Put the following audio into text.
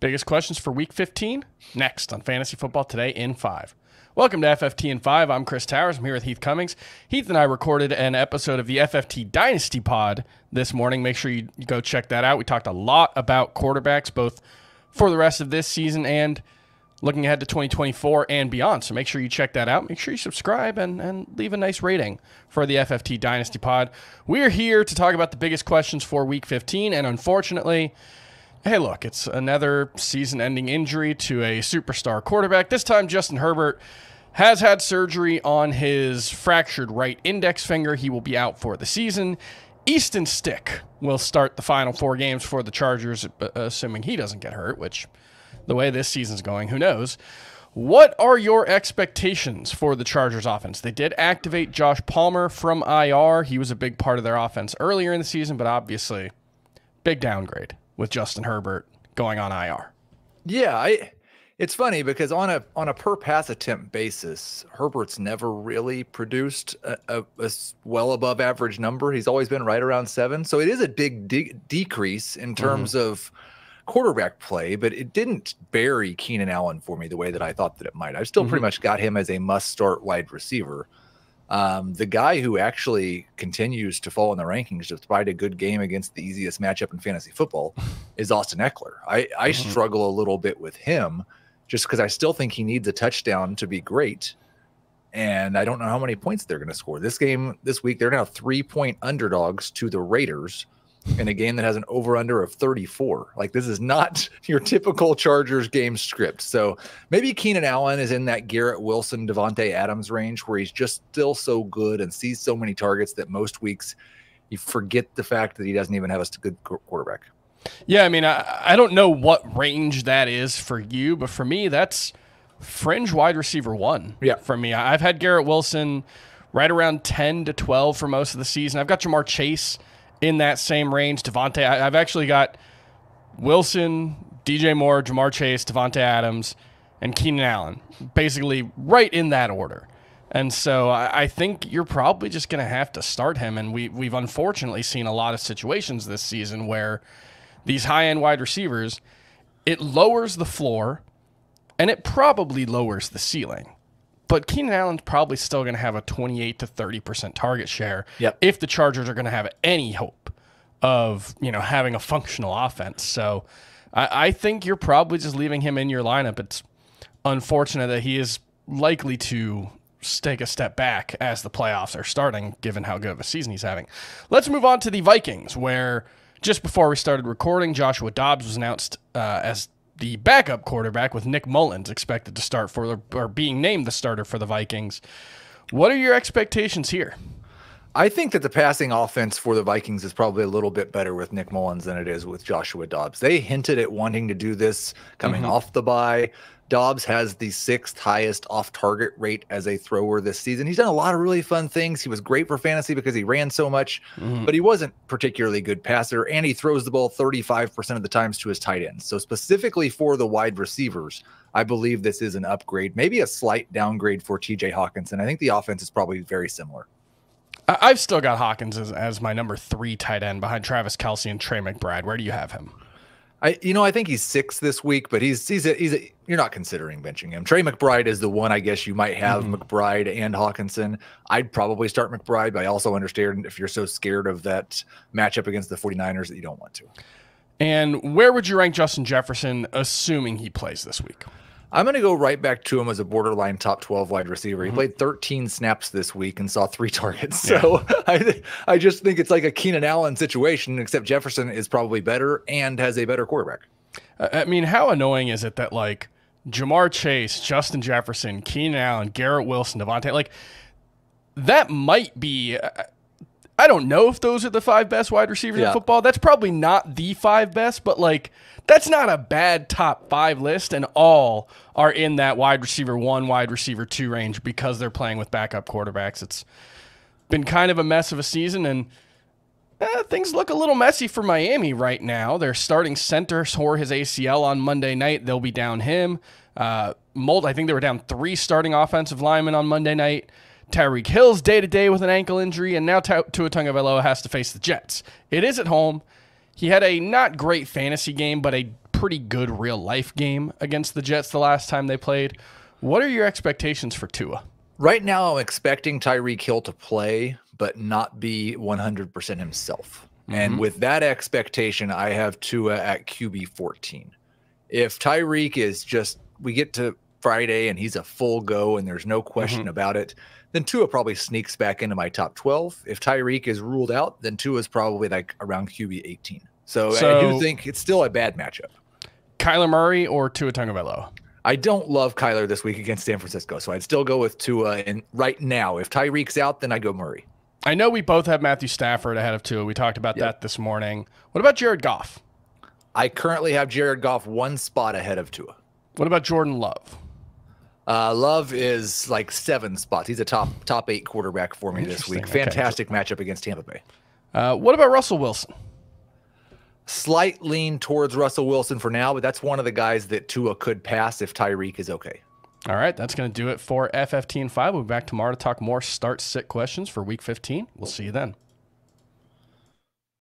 Biggest questions for week 15? Next on Fantasy Football Today in 5. Welcome to FFT in 5. I'm Chris Towers. I'm here with Heath Cummings. Heath and I recorded an episode of the FFT Dynasty Pod this morning. Make sure you go check that out. We talked a lot about quarterbacks, both for the rest of this season and looking ahead to 2024 and beyond. So make sure you check that out. Make sure you subscribe and, and leave a nice rating for the FFT Dynasty Pod. We're here to talk about the biggest questions for week 15. And unfortunately, hey, look, it's another season ending injury to a superstar quarterback. This time, Justin Herbert has had surgery on his fractured right index finger. He will be out for the season. Easton Stick will start the final four games for the Chargers, uh, assuming he doesn't get hurt, which the way this season's going, who knows? What are your expectations for the Chargers offense? They did activate Josh Palmer from IR. He was a big part of their offense earlier in the season, but obviously, big downgrade with Justin Herbert going on IR. Yeah, I it's funny because on a on a per pass attempt basis, Herbert's never really produced a, a, a well above average number. He's always been right around seven, so it is a big de- decrease in mm-hmm. terms mm-hmm. of quarterback play, but it didn't bury Keenan Allen for me the way that I thought that it might. I've still mm-hmm. pretty much got him as a must start wide receiver. Um, the guy who actually continues to fall in the rankings despite a good game against the easiest matchup in fantasy football is Austin Ekeler. I, I mm-hmm. struggle a little bit with him just because I still think he needs a touchdown to be great. And I don't know how many points they're going to score. This game, this week, they're now three point underdogs to the Raiders in a game that has an over under of 34. Like, this is not your typical Chargers game script. So maybe Keenan Allen is in that Garrett Wilson, Davante Adams range where he's just still so good and sees so many targets that most weeks you forget the fact that he doesn't even have a good quarterback. Yeah, I mean, I, I don't know what range that is for you, but for me, that's fringe wide receiver one. Yeah. For me, I've had Garrett Wilson right around 10 to 12 for most of the season. I've got Ja'Marr Chase in that same range. Davante, I, have actually got Wilson, DJ Moore, Ja'Marr Chase, Davante Adams, and Keenan Allen, basically right in that order. And so I, I think you're probably just going to have to start him. And we, we've unfortunately seen a lot of situations this season where – these high end wide receivers, it lowers the floor and it probably lowers the ceiling. But Keenan Allen's probably still going to have a 28 to 30% target share yep. if the Chargers are going to have any hope of, you know, having a functional offense. So I, I think you're probably just leaving him in your lineup. It's unfortunate that he is likely to take a step back as the playoffs are starting, given how good of a season he's having. Let's move on to the Vikings, where – just before we started recording, Joshua Dobbs was announced uh, as the backup quarterback, with Nick Mullens expected to start for or being named the starter for the Vikings. What are your expectations here? I think that the passing offense for the Vikings is probably a little bit better with Nick Mullens than it is with Joshua Dobbs. They hinted at wanting to do this coming mm-hmm. off the bye. Dobbs has the sixth highest off target rate as a thrower this season. He's done a lot of really fun things. He was great for fantasy because he ran so much, mm-hmm. but he wasn't particularly good passer. And he throws the ball 35% of the times to his tight ends. So, specifically for the wide receivers, I believe this is an upgrade, maybe a slight downgrade for TJ Hockenson. I think the offense is probably very similar. I've still got Hawkins as, as my number three tight end behind Travis Kelce and Trey McBride. Where do you have him? I, you know, I think he's six this week, but he's he's a, he's a, you're not considering benching him. Trey McBride is the one I guess you might have mm-hmm. McBride and Hockenson. I'd probably start McBride, but I also understand if you're so scared of that matchup against the 49ers that you don't want to. And where would you rank Justin Jefferson, assuming he plays this week? I'm going to go right back to him as a borderline top 12 wide receiver. He mm-hmm. played 13 snaps this week and saw three targets. So yeah. I, I just think it's like a Keenan Allen situation, except Jefferson is probably better and has a better quarterback. I mean, how annoying is it that like Ja'Marr Chase, Justin Jefferson, Keenan Allen, Garrett Wilson, Davante, like that might be. I don't know if those are the five best wide receivers yeah. in football. That's probably not the five best, but like that's not a bad top five list, and all are in that wide receiver one, wide receiver two range because they're playing with backup quarterbacks. It's been kind of a mess of a season, and eh, things look a little messy for Miami right now. They're starting center tore his ACL on Monday night. They'll be down him. Uh, Mold, I think they were down three starting offensive linemen on Monday night. Tyreek Hill's day to day with an ankle injury, and now Tua Tagovailoa has to face the Jets. It is at home. He had a not great fantasy game, but a pretty good real life game against the Jets the last time they played. What are your expectations for Tua? Right now, I'm expecting Tyreek Hill to play, but not be 100% himself. Mm-hmm. And with that expectation, I have Tua at QB 14. If Tyreek is just, we get to Friday and he's a full go and there's no question mm-hmm. about it, then Tua probably sneaks back into my top 12. If Tyreek is ruled out, then Tua is probably like around QB 18. So, so I do think it's still a bad matchup. Kyler Murray or Tua Tagovailoa? I don't love Kyler this week against San Francisco, so I'd still go with Tua. And right now, if Tyreek's out, then I go Murray. I know we both have Matthew Stafford ahead of Tua. We talked about yep. that this morning. What about Jared Goff? I currently have Jared Goff one spot ahead of Tua. What about Jordan Love? Uh, Love is like seven spots. He's a top top eight quarterback for me this week. Fantastic okay. matchup against Tampa Bay. Uh, what about Russell Wilson? Slight lean towards Russell Wilson for now, but that's one of the guys that Tua could pass if Tyreek is okay. All right, that's going to do it for FFT and 5. We'll be back tomorrow to talk more start sit questions for week 15. We'll see you then.